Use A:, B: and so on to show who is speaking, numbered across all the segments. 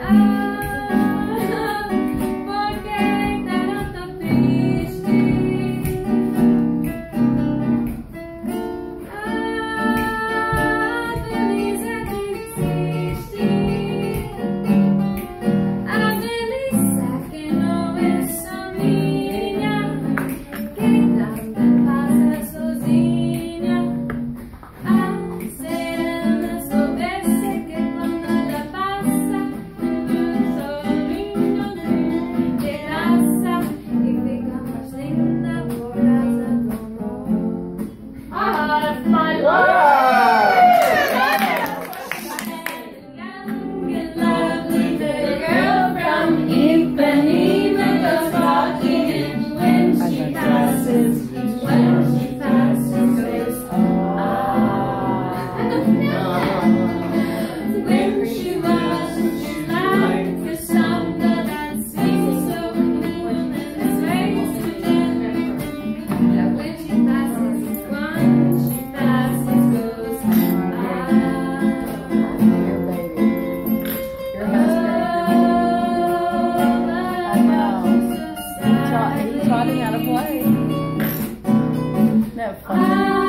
A: Okay, that my night Like,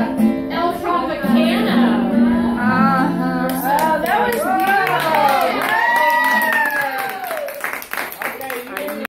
A: the